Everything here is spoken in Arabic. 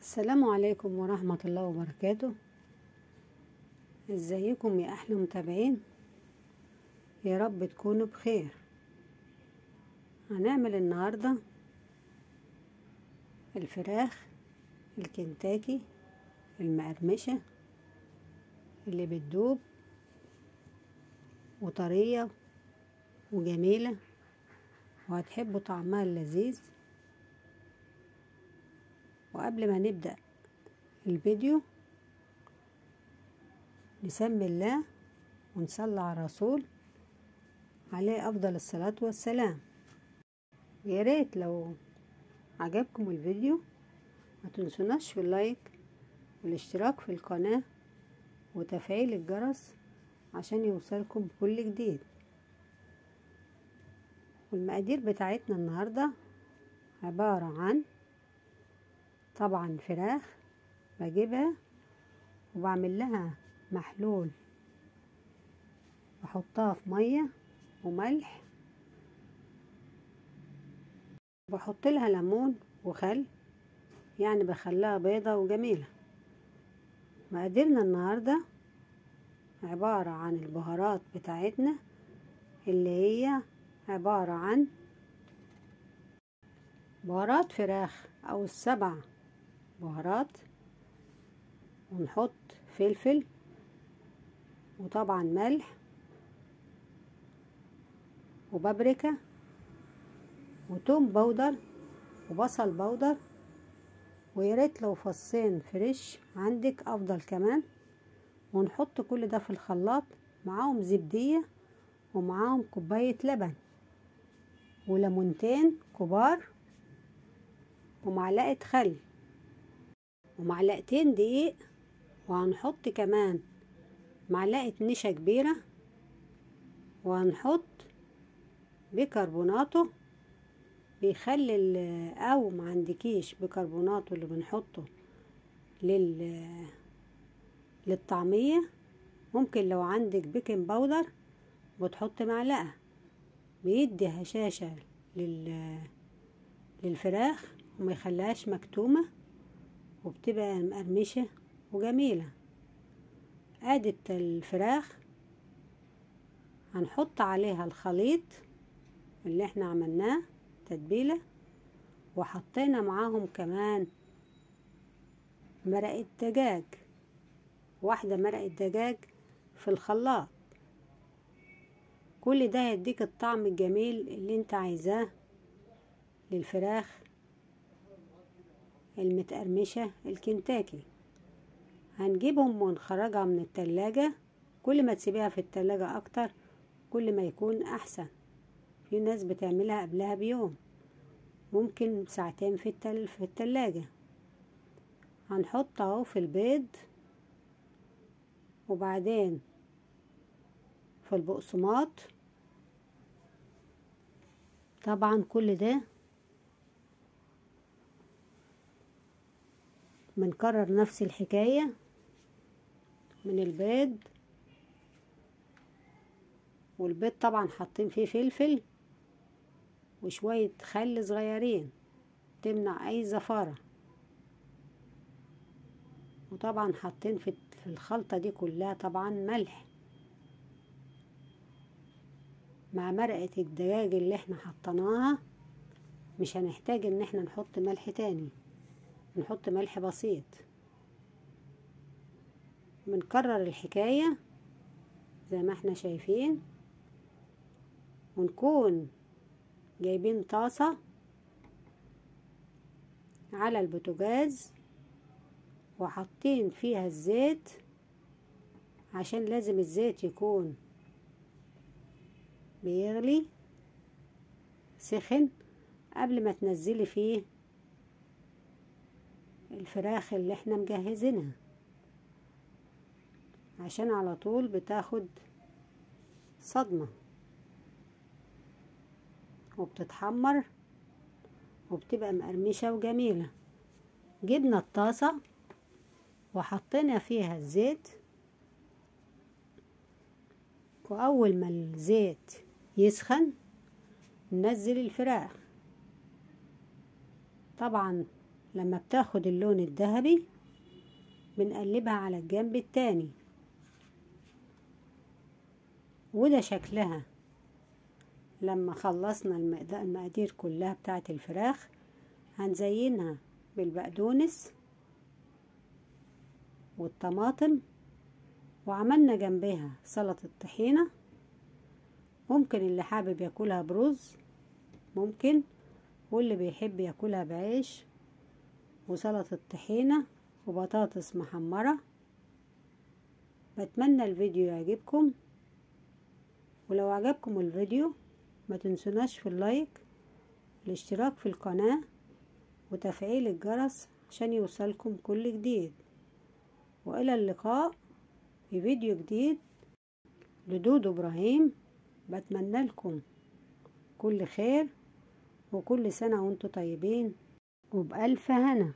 السلام عليكم ورحمة الله وبركاته. إزيكم يا أحلى متابعين؟ يا رب تكونوا بخير. هنعمل النهاردة الفراخ الكنتاكي المقرمشة اللي بتدوب وطرية وجميلة. وهتحبوا طعمها اللذيذ. وقبل ما نبدأ الفيديو نسمي الله ونصلي على الرسول عليه أفضل الصلاة والسلام. يا ريت لو عجبكم الفيديو ما تنسوناش في اللايك والاشتراك في القناة وتفعيل الجرس عشان يوصلكم كل جديد. والمقادير بتاعتنا النهاردة عبارة عن طبعا فراخ بجيبها وبعمل لها محلول. بحطها في مية وملح. بحط لها ليمون وخل يعني بخليها بيضة وجميلة. مقاديرنا النهاردة عبارة عن البهارات بتاعتنا اللي هي عبارة عن بهارات فراخ أو السبع بهارات ونحط فلفل وطبعا ملح وبابريكا وتوم بودر وبصل بودر وياريت لو فصين fresh عندك أفضل كمان. ونحط كل ده في الخلاط معاهم زبدية ومعاهم كوباية لبن وليمونتين كبار ومعلقة خل. ومعلقتين دقيق وهنحط كمان معلقة نشا كبيرة وهنحط بيكربوناتو. بيخلي أو ما عندكيش بيكربوناتو اللي بنحطه لل للطعمية. ممكن لو عندك baking powder بتحط معلقة بيدي هشاشة لل للفراخ وما يخليهاش مكتومة. وبتبقى مقرمشة وجميلة. أدي الفراخ هنحط عليها الخليط اللي إحنا عملناه تتبيلة وحطينا معاهم كمان مرقة دجاج واحدة مرقة دجاج في الخلاط. كل ده يديك الطعم الجميل اللي أنت عايزاه للفراخ المتقرمشة الكنتاكي. هنجيبهم ونخرجها من التلاجة. كل ما تسيبيها في التلاجة أكتر كل ما يكون أحسن. في ناس بتعملها قبلها بيوم. ممكن ساعتين في التلاجة. هنحط أهو في البيض. وبعدين في البقسماط. طبعا كل ده بنكرر نفس الحكاية من البيض. والبيض طبعا حاطين فيه فلفل وشوية خل صغيرين تمنع أي زفارة. وطبعا حاطين في الخلطة دي كلها طبعا ملح. مع مرقة الدجاج اللي إحنا حطيناها مش هنحتاج إن إحنا نحط ملح تاني. نحط ملح بسيط. بنكرر الحكاية زي ما إحنا شايفين. ونكون جايبين طاسة على البوتاجاز وحاطين فيها الزيت عشان لازم الزيت يكون بيغلي سخن قبل ما تنزلي فيه الفراخ اللي إحنا مجهزينها. عشان على طول بتاخد صدمة. وبتتحمر وبتبقى مقرمشة وجميلة. جبنا الطاسة وحطينا فيها الزيت. وأول ما الزيت يسخن ننزل الفراخ. طبعا لما بتاخد اللون الذهبي بنقلبها على الجنب التاني. وده شكلها. لما خلصنا المقادير كلها بتاعة الفراخ هنزينها بالبقدونس والطماطم وعملنا جنبها سلطة طحينة ممكن اللي حابب ياكلها برز ممكن واللي بيحب ياكلها بعيش. وسلطة طحينة وبطاطس محمرة. بتمنى الفيديو يعجبكم. ولو عجبكم الفيديو ما تنسوناش في اللايك الاشتراك في القناة وتفعيل الجرس عشان يوصلكم كل جديد. وإلى اللقاء في فيديو جديد. لدودو إبراهيم بتمنى لكم كل خير وكل سنة وأنتم طيبين. وبألف هنا.